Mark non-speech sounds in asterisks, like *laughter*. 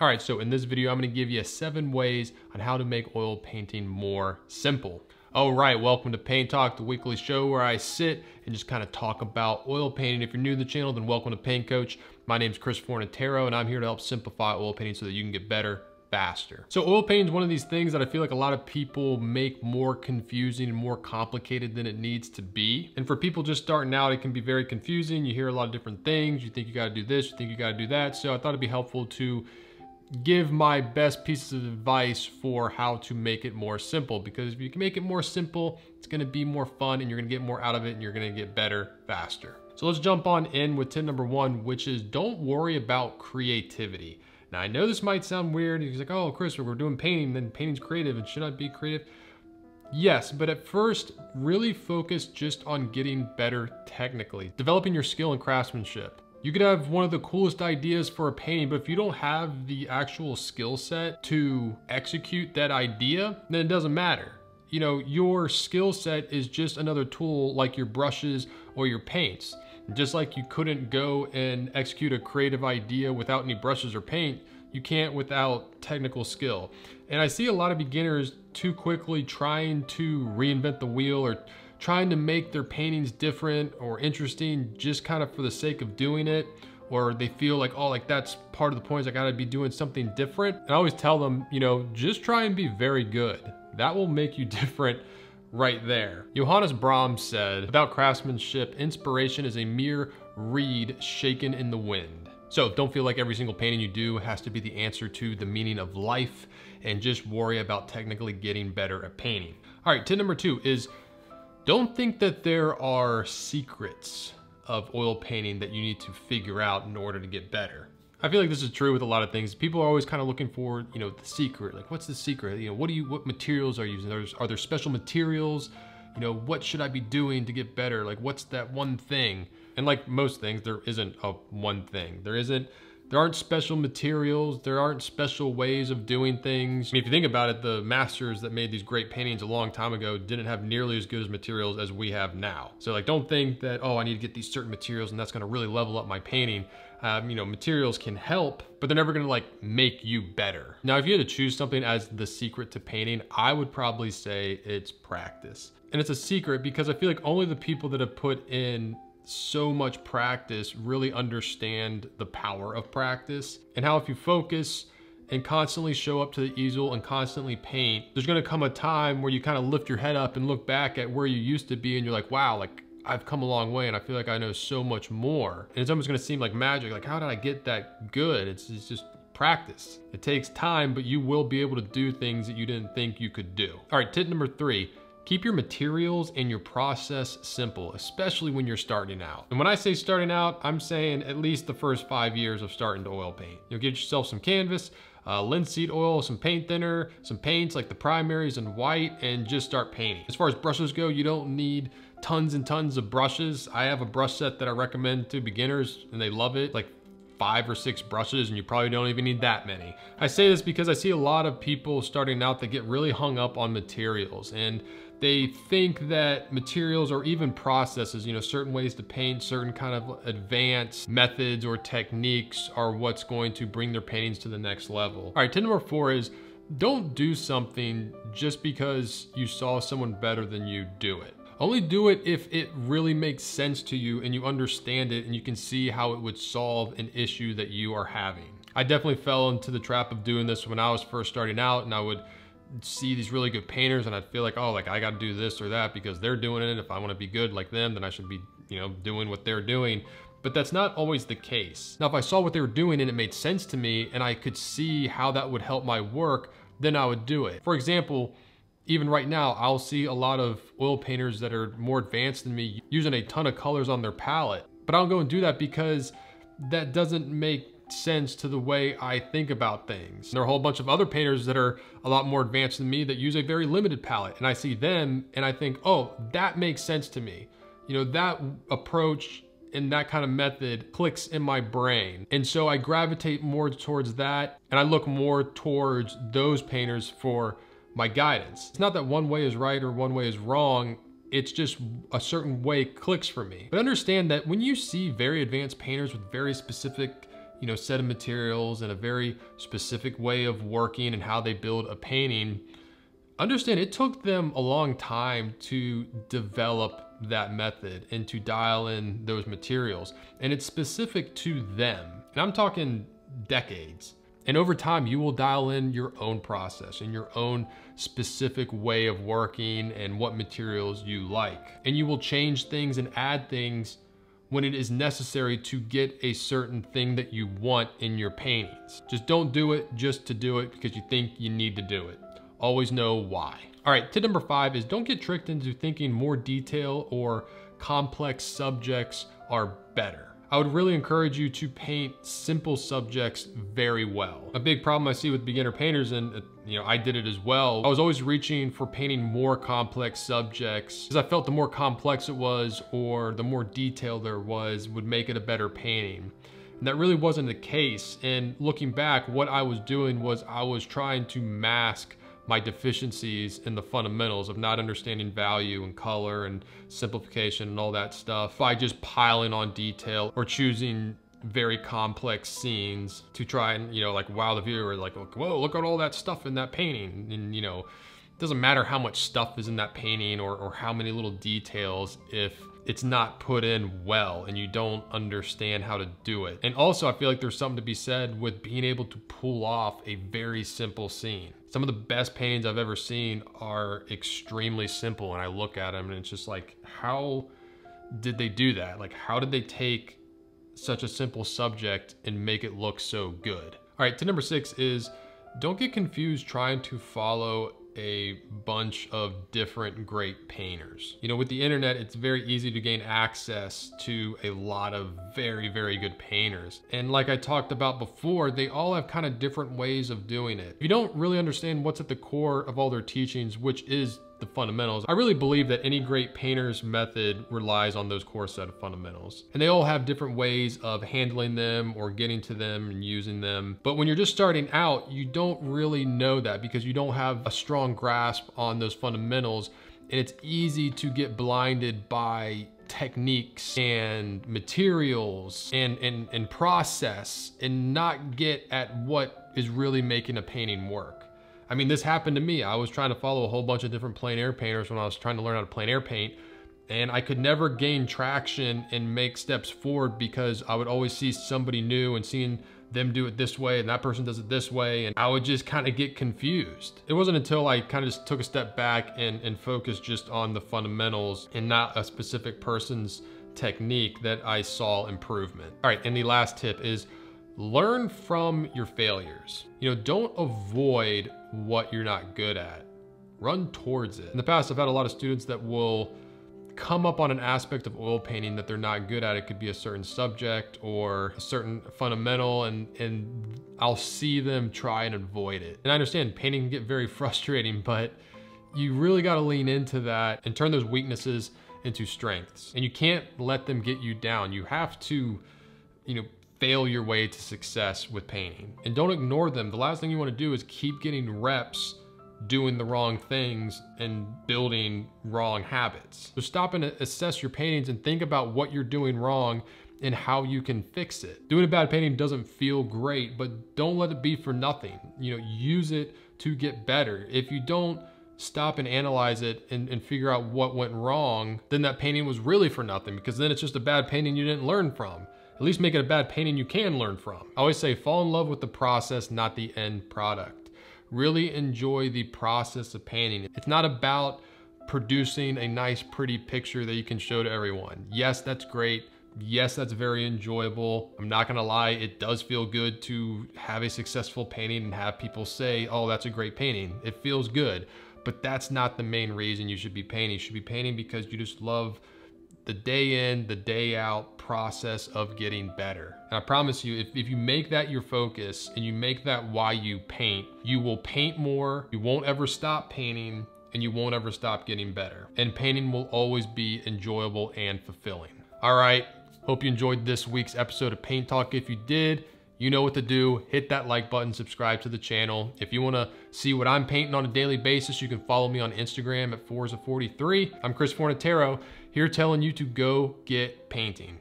All right, so in this video, I'm gonna give you seven ways on how to make oil painting more simple. All right, welcome to Paint Talk, the weekly show where I sit and just kind of talk about oil painting. If you're new to the channel, then welcome to Paint Coach. My name is Chris Fornataro, and I'm here to help simplify oil painting so that you can get better faster. So oil painting is one of these things that I feel like a lot of people make more confusing and more complicated than it needs to be. And for people just starting out, it can be very confusing. You hear a lot of different things. You think you gotta do this, you think you gotta do that. So I thought it'd be helpful to give my best pieces of advice for how to make it more simple because if you can make it more simple, it's gonna be more fun and you're gonna get more out of it and you're gonna get better faster. So let's jump on in with tip number one, which is don't worry about creativity. Now I know this might sound weird. He's like, oh, Chris, we're doing painting, then painting's creative and should I be creative? Yes, but at first, really focus just on getting better technically, developing your skill and craftsmanship. You could have one of the coolest ideas for a painting, but if you don't have the actual skill set to execute that idea, then it doesn't matter. You know, your skill set is just another tool like your brushes or your paints. Just like you couldn't go and execute a creative idea without any brushes or paint, you can't without technical skill. And I see a lot of beginners too quickly trying to reinvent the wheel or trying to make their paintings different or interesting just kind of for the sake of doing it or they feel like, oh, like that's part of the point is I gotta be doing something different. And I always tell them, you know, just try and be very good. That will make you *laughs* different right there. Johannes Brahms said, without craftsmanship, inspiration is a mere reed shaken in the wind. So don't feel like every single painting you do has to be the answer to the meaning of life and just worry about technically getting better at painting. All right, tip number two is don't think that there are secrets of oil painting that you need to figure out in order to get better. I feel like this is true with a lot of things. People are always kind of looking for, you know, the secret. Like, what's the secret? You know, what do you, what materials are you using? Are there special materials? You know, what should I be doing to get better? Like, what's that one thing? And like most things, there isn't a one thing. There isn't there aren't special materials, there aren't special ways of doing things. I mean, if you think about it, the masters that made these great paintings a long time ago didn't have nearly as good as materials as we have now. So like, don't think that, oh, I need to get these certain materials and that's gonna really level up my painting. Um, you know, materials can help, but they're never gonna like make you better. Now, if you had to choose something as the secret to painting, I would probably say it's practice. And it's a secret because I feel like only the people that have put in so much practice really understand the power of practice and how if you focus and constantly show up to the easel and constantly paint, there's gonna come a time where you kind of lift your head up and look back at where you used to be and you're like, wow, like I've come a long way and I feel like I know so much more. And it's almost gonna seem like magic. Like, how did I get that good? It's, it's just practice. It takes time, but you will be able to do things that you didn't think you could do. All right, tip number three, Keep your materials and your process simple, especially when you're starting out. And when I say starting out, I'm saying at least the first five years of starting to oil paint. You'll get yourself some canvas, uh, linseed oil, some paint thinner, some paints like the primaries and white, and just start painting. As far as brushes go, you don't need tons and tons of brushes. I have a brush set that I recommend to beginners and they love it. Like five or six brushes and you probably don't even need that many. I say this because I see a lot of people starting out that get really hung up on materials and they think that materials or even processes, you know, certain ways to paint, certain kind of advanced methods or techniques are what's going to bring their paintings to the next level. All right, tip number four is don't do something just because you saw someone better than you do it. Only do it if it really makes sense to you and you understand it and you can see how it would solve an issue that you are having. I definitely fell into the trap of doing this when I was first starting out and I would see these really good painters and I'd feel like, oh, like I got to do this or that because they're doing it. If I want to be good like them, then I should be, you know, doing what they're doing. But that's not always the case. Now, if I saw what they were doing and it made sense to me and I could see how that would help my work, then I would do it. For example, even right now, I'll see a lot of oil painters that are more advanced than me using a ton of colors on their palette. But I don't go and do that because that doesn't make sense to the way I think about things. There are a whole bunch of other painters that are a lot more advanced than me that use a very limited palette. And I see them and I think, oh, that makes sense to me. You know, that approach and that kind of method clicks in my brain. And so I gravitate more towards that and I look more towards those painters for my guidance. It's not that one way is right or one way is wrong. It's just a certain way clicks for me. But understand that when you see very advanced painters with very specific you know, set of materials and a very specific way of working and how they build a painting, understand it took them a long time to develop that method and to dial in those materials. And it's specific to them. And I'm talking decades. And over time, you will dial in your own process and your own specific way of working and what materials you like. And you will change things and add things when it is necessary to get a certain thing that you want in your paintings. Just don't do it just to do it because you think you need to do it. Always know why. All right, tip number five is don't get tricked into thinking more detail or complex subjects are better. I would really encourage you to paint simple subjects very well. A big problem I see with beginner painters, and uh, you know, I did it as well, I was always reaching for painting more complex subjects because I felt the more complex it was or the more detail there was would make it a better painting. And that really wasn't the case. And looking back, what I was doing was I was trying to mask my deficiencies in the fundamentals of not understanding value and color and simplification and all that stuff by just piling on detail or choosing very complex scenes to try and, you know, like wow the viewer, like, whoa, look at all that stuff in that painting. And, you know, it doesn't matter how much stuff is in that painting or, or how many little details if it's not put in well and you don't understand how to do it. And also I feel like there's something to be said with being able to pull off a very simple scene. Some of the best paintings I've ever seen are extremely simple and I look at them and it's just like, how did they do that? Like, how did they take such a simple subject and make it look so good? All right, to number six is don't get confused trying to follow a bunch of different great painters. You know, with the internet, it's very easy to gain access to a lot of very, very good painters. And like I talked about before, they all have kind of different ways of doing it. If you don't really understand what's at the core of all their teachings, which is the fundamentals. I really believe that any great painter's method relies on those core set of fundamentals. And they all have different ways of handling them or getting to them and using them. But when you're just starting out, you don't really know that because you don't have a strong grasp on those fundamentals. And it's easy to get blinded by techniques and materials and, and, and process and not get at what is really making a painting work. I mean, this happened to me. I was trying to follow a whole bunch of different plein air painters when I was trying to learn how to plein air paint. And I could never gain traction and make steps forward because I would always see somebody new and seeing them do it this way and that person does it this way. And I would just kind of get confused. It wasn't until I kind of just took a step back and, and focused just on the fundamentals and not a specific person's technique that I saw improvement. All right, and the last tip is learn from your failures. You know, don't avoid what you're not good at. Run towards it. In the past, I've had a lot of students that will come up on an aspect of oil painting that they're not good at. It could be a certain subject or a certain fundamental and, and I'll see them try and avoid it. And I understand painting can get very *laughs* frustrating, but you really gotta lean into that and turn those weaknesses into strengths. And you can't let them get you down. You have to, you know, fail your way to success with painting. And don't ignore them. The last thing you wanna do is keep getting reps doing the wrong things and building wrong habits. So stop and assess your paintings and think about what you're doing wrong and how you can fix it. Doing a bad painting doesn't feel great, but don't let it be for nothing. You know, use it to get better. If you don't stop and analyze it and, and figure out what went wrong, then that painting was really for nothing because then it's just a bad painting you didn't learn from. At least make it a bad painting you can learn from. I always say fall in love with the process, not the end product really enjoy the process of painting. It's not about producing a nice, pretty picture that you can show to everyone. Yes, that's great. Yes, that's very enjoyable. I'm not gonna lie, it does feel good to have a successful painting and have people say, oh, that's a great painting. It feels good, but that's not the main reason you should be painting. You should be painting because you just love the day in, the day out process of getting better. And I promise you, if, if you make that your focus and you make that why you paint, you will paint more, you won't ever stop painting, and you won't ever stop getting better. And painting will always be enjoyable and fulfilling. All right, hope you enjoyed this week's episode of Paint Talk. If you did, you know what to do. Hit that like button, subscribe to the channel. If you wanna see what I'm painting on a daily basis, you can follow me on Instagram at Forza43. I'm Chris Fornataro, here telling you to go get painting.